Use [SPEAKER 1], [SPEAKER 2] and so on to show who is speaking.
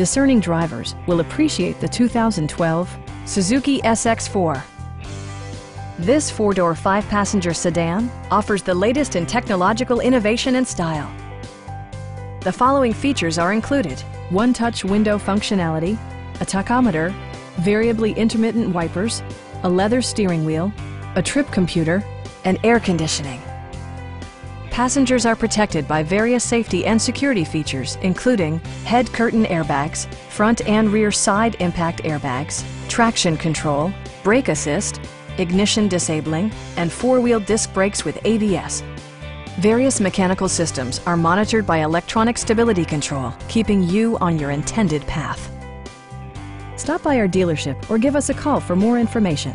[SPEAKER 1] discerning drivers will appreciate the 2012 Suzuki SX4. This four-door, five-passenger sedan offers the latest in technological innovation and style. The following features are included. One-touch window functionality, a tachometer, variably intermittent wipers, a leather steering wheel, a trip computer, and air conditioning. Passengers are protected by various safety and security features, including head curtain airbags, front and rear side impact airbags, traction control, brake assist, ignition disabling, and four-wheel disc brakes with ABS. Various mechanical systems are monitored by electronic stability control, keeping you on your intended path. Stop by our dealership or give us a call for more information.